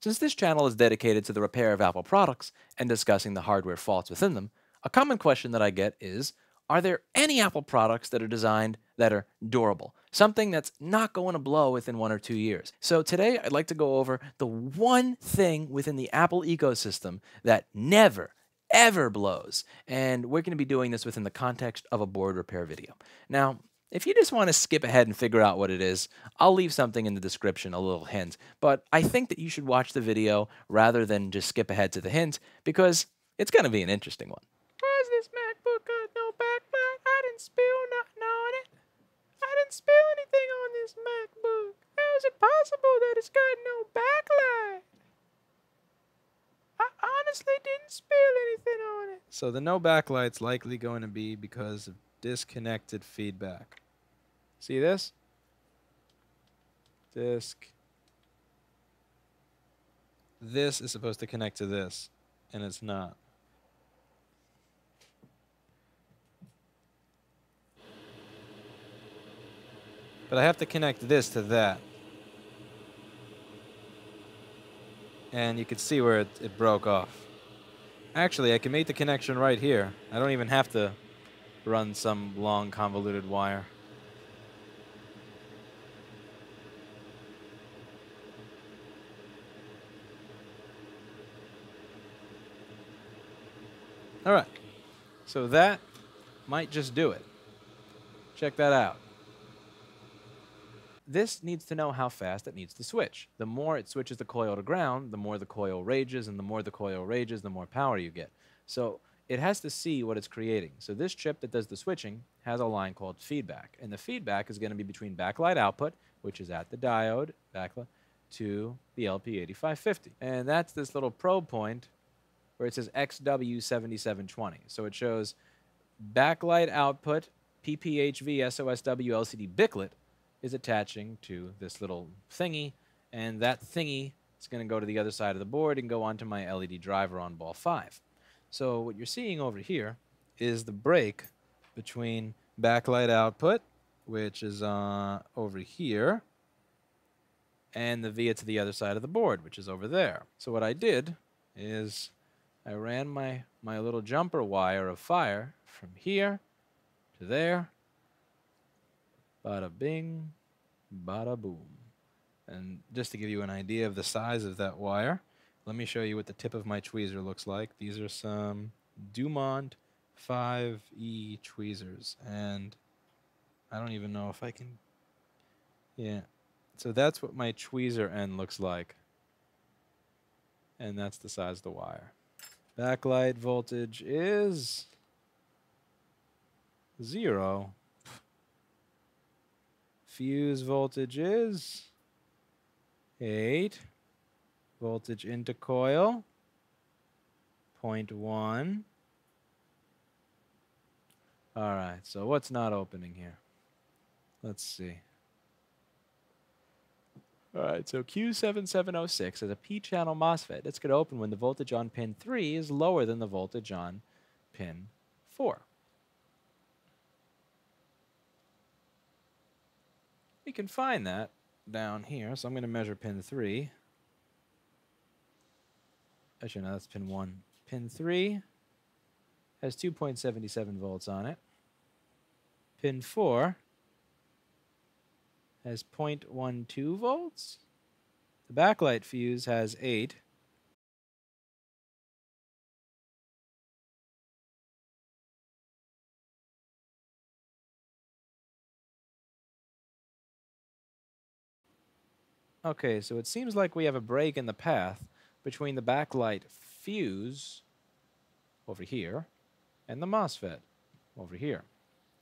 Since this channel is dedicated to the repair of Apple products and discussing the hardware faults within them, a common question that I get is Are there any Apple products that are designed that are durable? Something that's not going to blow within one or two years. So today I'd like to go over the one thing within the Apple ecosystem that never, ever blows. And we're going to be doing this within the context of a board repair video. Now, if you just want to skip ahead and figure out what it is, I'll leave something in the description, a little hint. But I think that you should watch the video rather than just skip ahead to the hint because it's going to be an interesting one. Why is this MacBook got no backlight? I didn't spill nothing on it. I didn't spill anything on this MacBook. How is it possible that it's got no backlight? I honestly didn't spill anything on it. So the no backlight's likely going to be because of disconnected feedback. See this? Disc. This is supposed to connect to this, and it's not. But I have to connect this to that. And you can see where it, it broke off. Actually, I can make the connection right here. I don't even have to run some long convoluted wire. All right. So that might just do it. Check that out. This needs to know how fast it needs to switch. The more it switches the coil to ground, the more the coil rages, and the more the coil rages, the more power you get. So it has to see what it's creating. So this chip that does the switching has a line called feedback. And the feedback is going to be between backlight output, which is at the diode, backlight, to the LP8550. And that's this little probe point where it says XW7720. So it shows backlight output, PPHV SOSW LCD BICLET is attaching to this little thingy, and that thingy is going to go to the other side of the board and go onto my LED driver on ball 5. So what you're seeing over here is the break between backlight output, which is uh, over here, and the via to the other side of the board, which is over there. So what I did is I ran my, my little jumper wire of fire from here to there, bada bing, bada boom. And just to give you an idea of the size of that wire, let me show you what the tip of my tweezer looks like. These are some Dumont 5E tweezers, and I don't even know if I can. Yeah. So that's what my tweezer end looks like. And that's the size of the wire. Backlight voltage is zero. Fuse voltage is 8 voltage into coil, 0.1. All right, so what's not opening here? Let's see. All right, so Q7706 is a P-channel MOSFET. It's going to open when the voltage on pin 3 is lower than the voltage on pin 4. We can find that down here, so I'm going to measure pin 3. Actually, no, that's pin 1. Pin 3 has 2.77 volts on it. Pin 4 has 0.12 volts. The backlight fuse has 8. Okay, so it seems like we have a break in the path between the backlight fuse over here and the MOSFET over here.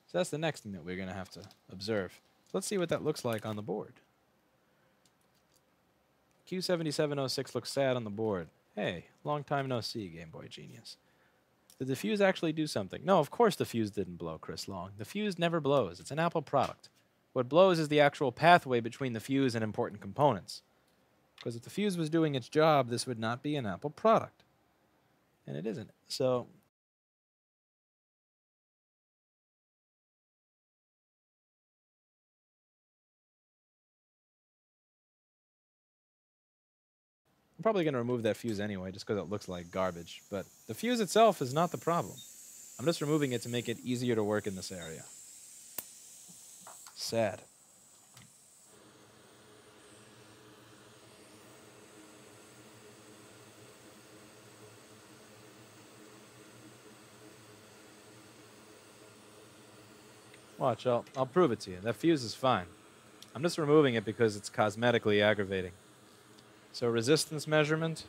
So that's the next thing that we're going to have to observe. Let's see what that looks like on the board. Q7706 looks sad on the board. Hey, long time no see, Game Boy Genius. Did the fuse actually do something? No, of course the fuse didn't blow, Chris Long. The fuse never blows. It's an Apple product. What blows is the actual pathway between the fuse and important components. Because if the fuse was doing its job, this would not be an Apple product. And it isn't. So I'm probably going to remove that fuse anyway, just because it looks like garbage. But the fuse itself is not the problem. I'm just removing it to make it easier to work in this area. Sad. Watch, I'll, I'll prove it to you. That fuse is fine. I'm just removing it because it's cosmetically aggravating. So resistance measurement.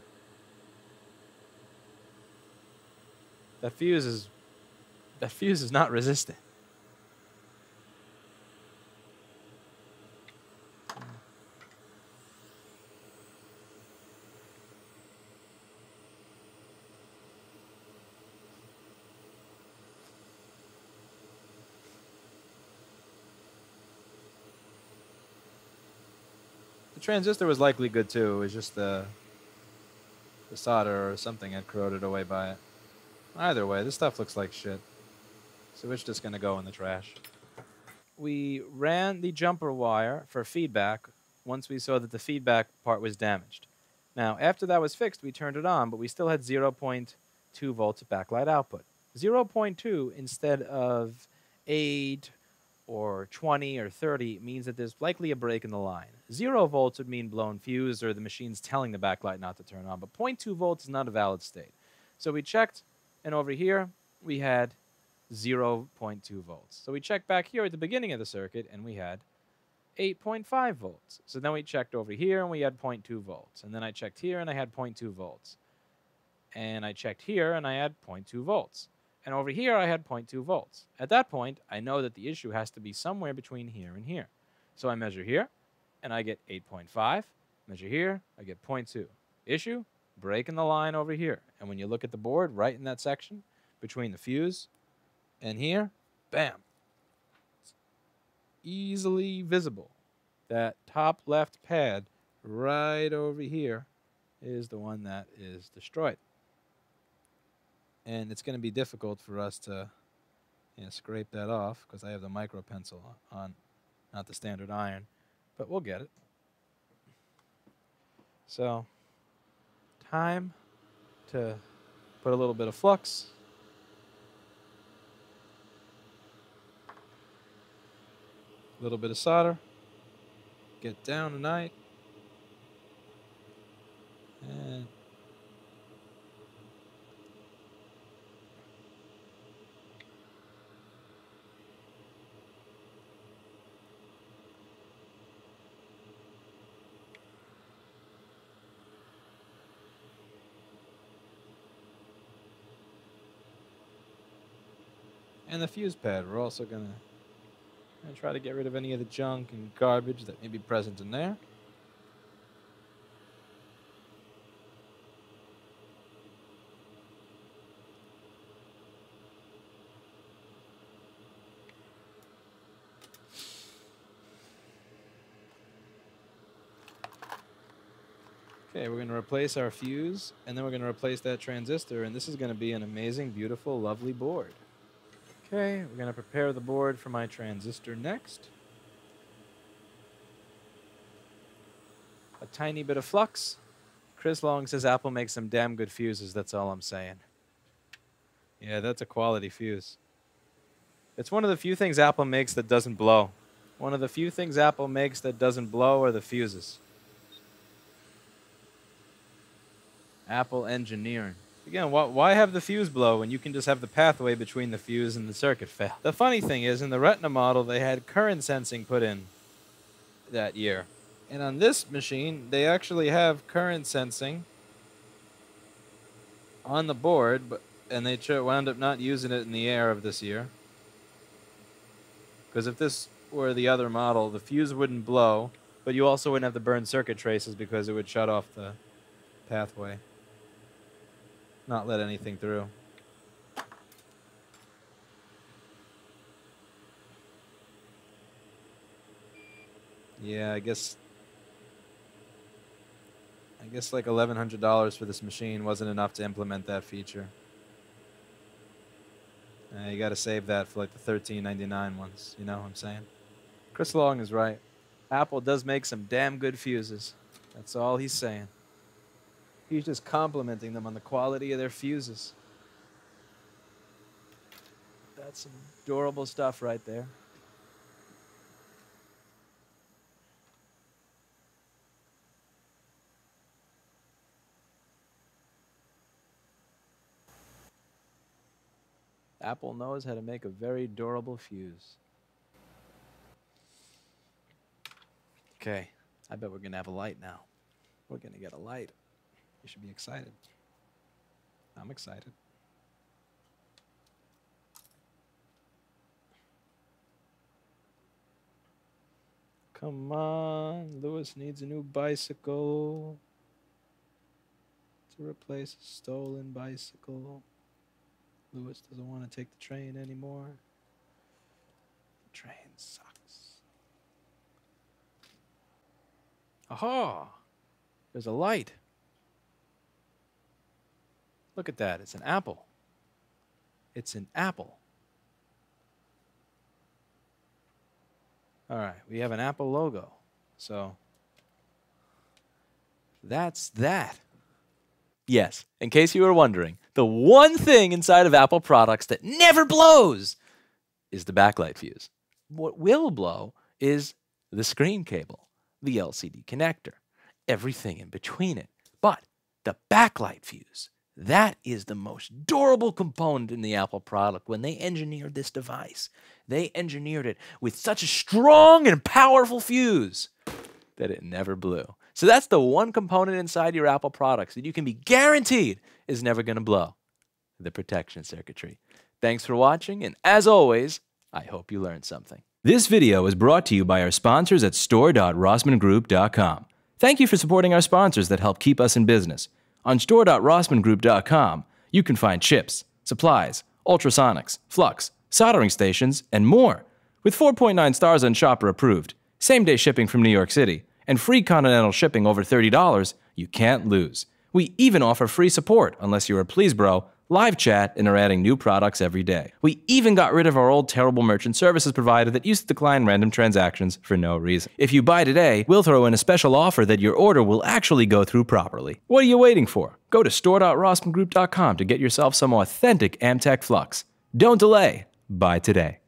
That fuse is that fuse is not resistant. The transistor was likely good too. It was just the the solder or something had corroded away by it. Either way, this stuff looks like shit. So it's just gonna go in the trash. We ran the jumper wire for feedback once we saw that the feedback part was damaged. Now, after that was fixed, we turned it on, but we still had 0.2 volts backlight output. 0.2 instead of 8 or 20 or 30 means that there's likely a break in the line. 0 volts would mean blown fuse or the machine's telling the backlight not to turn on, but 0.2 volts is not a valid state. So we checked, and over here we had 0.2 volts. So we checked back here at the beginning of the circuit, and we had 8.5 volts. So then we checked over here, and we had 0.2 volts. And then I checked here, and I had 0.2 volts. And I checked here, and I had 0.2 volts. And over here, I had 0.2 volts. At that point, I know that the issue has to be somewhere between here and here. So I measure here, and I get 8.5. Measure here, I get 0.2. Issue, breaking the line over here. And when you look at the board, right in that section, between the fuse and here, bam. It's easily visible. That top left pad right over here is the one that is destroyed and it's going to be difficult for us to you know, scrape that off because I have the micro pencil on, not the standard iron, but we'll get it. So, time to put a little bit of flux. A little bit of solder. Get down tonight. And the fuse pad. We're also going to try to get rid of any of the junk and garbage that may be present in there. Okay, we're going to replace our fuse, and then we're going to replace that transistor, and this is going to be an amazing, beautiful, lovely board. Okay, we're going to prepare the board for my transistor next. A tiny bit of flux. Chris Long says Apple makes some damn good fuses, that's all I'm saying. Yeah, that's a quality fuse. It's one of the few things Apple makes that doesn't blow. One of the few things Apple makes that doesn't blow are the fuses. Apple engineering. Again, wh why have the fuse blow when you can just have the pathway between the fuse and the circuit fail? The funny thing is, in the Retina model, they had current sensing put in that year. And on this machine, they actually have current sensing on the board, but and they wound up not using it in the air of this year. Because if this were the other model, the fuse wouldn't blow, but you also wouldn't have the burned circuit traces because it would shut off the pathway not let anything through. Yeah, I guess I guess like $1100 for this machine wasn't enough to implement that feature. Uh, you got to save that for like the $13.99 ones, you know what I'm saying? Chris Long is right. Apple does make some damn good fuses. That's all he's saying. He's just complimenting them on the quality of their fuses. That's some adorable stuff right there. Apple knows how to make a very durable fuse. Okay, I bet we're gonna have a light now. We're gonna get a light. You should be excited. I'm excited. Come on, Louis needs a new bicycle to replace a stolen bicycle. Louis doesn't want to take the train anymore. The train sucks. Aha! There's a light. Look at that. It's an apple. It's an apple. All right, we have an Apple logo. So that's that. Yes, in case you were wondering, the one thing inside of Apple products that never blows is the backlight fuse. What will blow is the screen cable, the LCD connector, everything in between it. But the backlight fuse, that is the most durable component in the Apple product when they engineered this device. They engineered it with such a strong and powerful fuse that it never blew. So that's the one component inside your Apple products that you can be guaranteed is never going to blow the protection circuitry. Thanks for watching, and as always, I hope you learned something. This video is brought to you by our sponsors at store.rossmanngroup.com. Thank you for supporting our sponsors that help keep us in business. On store.rossmanngroup.com, you can find chips, supplies, ultrasonics, flux, soldering stations, and more. With 4.9 stars on Shopper approved, same day shipping from New York City, and free continental shipping over $30, you can't lose. We even offer free support unless you're a Please Bro, live chat, and are adding new products every day. We even got rid of our old terrible merchant services provider that used to decline random transactions for no reason. If you buy today, we'll throw in a special offer that your order will actually go through properly. What are you waiting for? Go to store.rossmanngroup.com to get yourself some authentic Amtech Flux. Don't delay. Buy today.